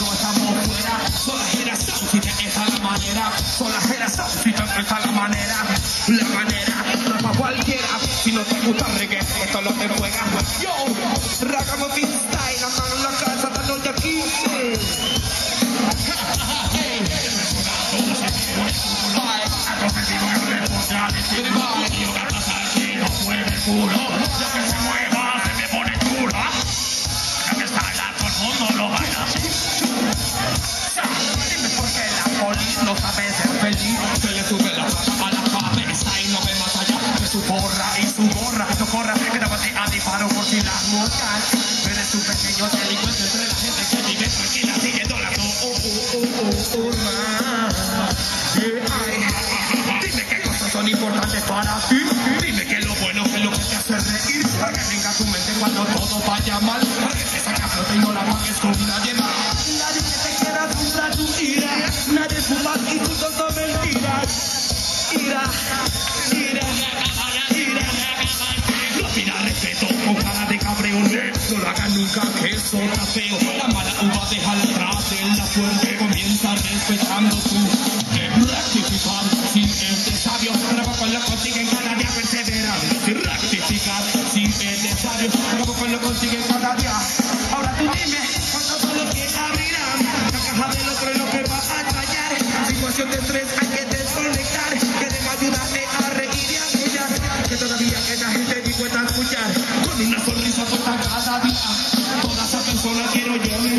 no estamos fuera. Son las es la manera. Son las generaciones esta es la manera. La manera, no es para cualquiera. Si no te gusta reggae, esto es lo que juega. Yo, Ragamuffin Style, la mano en la casa de de gorra. No corra, grábate a disparo por si las moscas. Eres un pequeño delincuente entre la gente que vive tranquila siguiendo la norma. Yeah, ay. Dime qué cosas son importantes para ti. Dime que lo bueno que es lo que te hace reír. Para que venga tu mente cuando todo vaya mal. Para que te saque a flote y no la pagues con nadie más. Nadie que te quiera comprar tu ira. Nadie fuma y tú todo mentiras. Ira, ira, La mala uva deja atrás en la fuente. Comienza respetando tu rectificar. Si es de sabio, trabajo lo consiguen cada día perseverar. Si rectificar, si es de sabio, trabajo lo consiguen cada día. Ahora tú dime, ¿cuántos son los que abrirán? La caja del otro es lo que va a callar. Situación de estrés hay que desconectar. Queremos ayudarte a reír y a apoyar. Que todavía queda gente dispuesta a escuchar. Con una sonrisa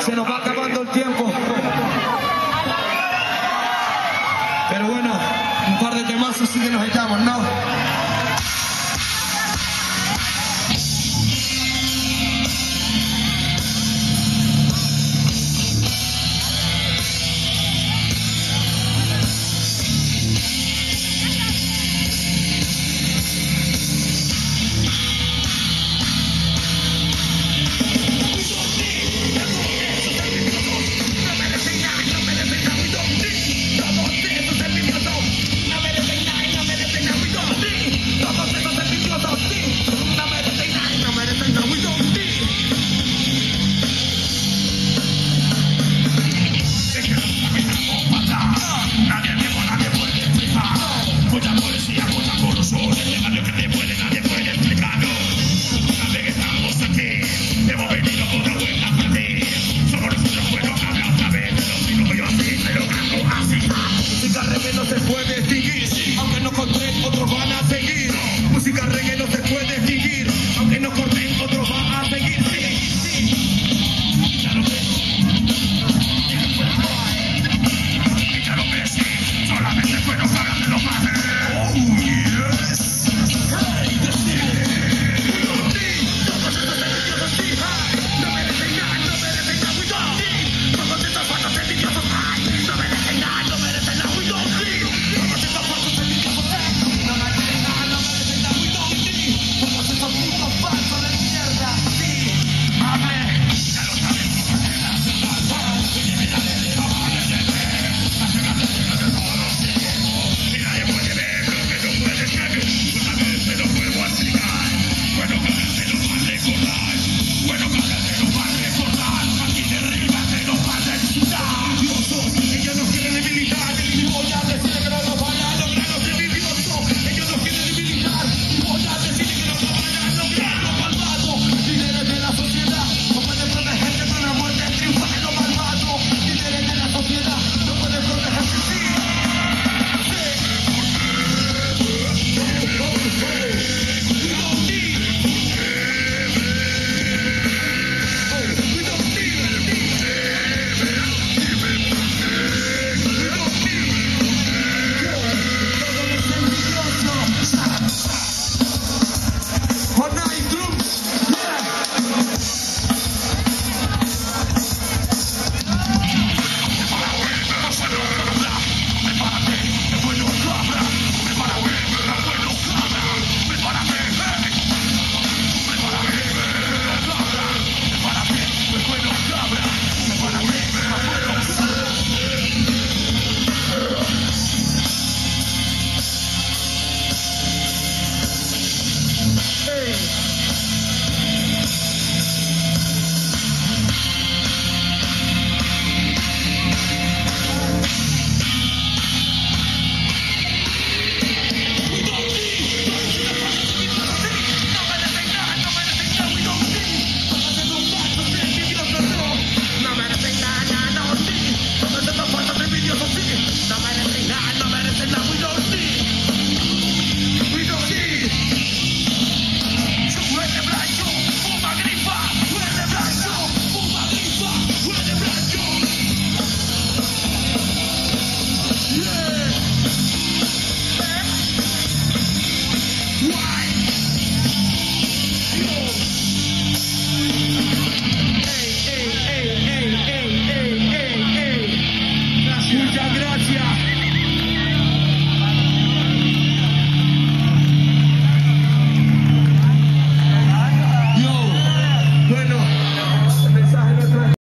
Se nos va acabando el tiempo. Pero bueno, un par de temas así que nos echamos, ¿no?